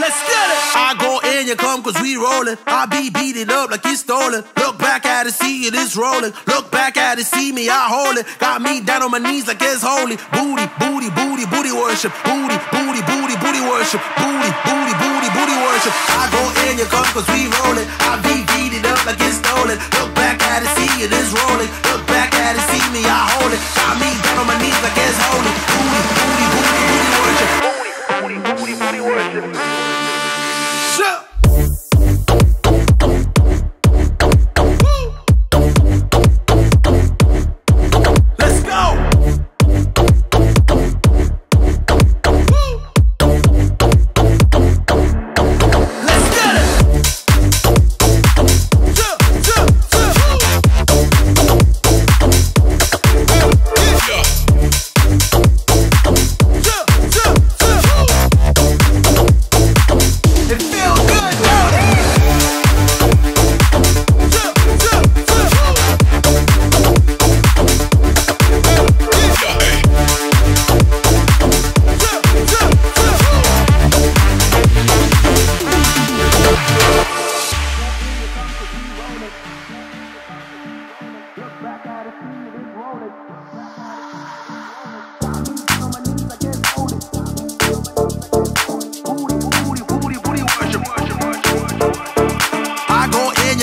Let's get it. I go in, you come, cause we rolling. I be beat it up like it's stolen. Look back at it, see it is rolling. Look back at it, see me, I hold it. Got me down on my knees like it's holy. Booty, booty, booty, booty worship. Booty, booty, booty, booty worship. Booty, booty, booty, booty worship. I go in, you come, cause we rolling. I be beat it up like it's stolen. Look back at it, see it is rolling. Look back at it, see me, I hold it. Got me down on my knees like it's holy. Booty, booty, booty, booty worship. Worship.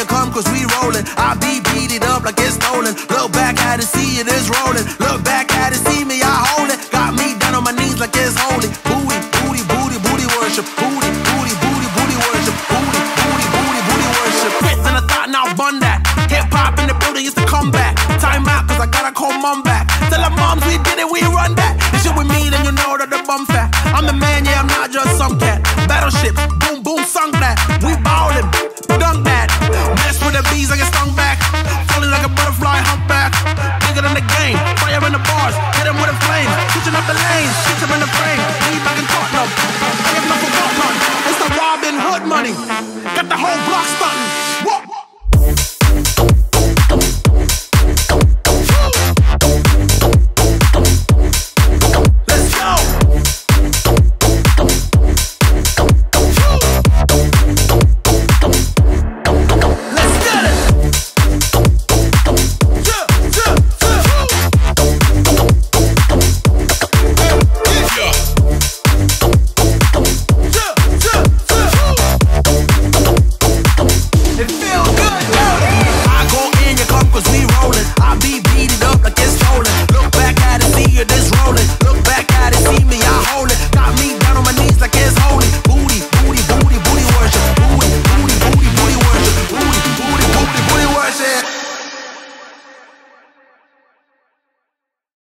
Come, cause we rolling. I be beat it up like it's stolen. Look back at it, see it is rolling. Look back at it, see me, I hold it. Got me down on my knees like it's holy. Booty, booty, booty, booty worship. Booty, booty, booty, booty worship. Booty, booty, booty, booty worship. Fits and I thought now bun that. Hip hop in the building is the comeback. Time out, cause I gotta call mom back. Tell her moms we did it, we run that. This shit with me, then you know that the bum fat. I'm the man, yeah, I'm not just some cat. Battleship, boom, boom, sunk that. We ballin', dunk the bees, I get stung back. Falling like a butterfly, humpback. Bigger than the game, fire in the bars, hit him with a flame. Switching up the lanes, hit him in the frame. Leave back and caught. I have nothing for It's the Robin Hood money. Got the whole block stunting.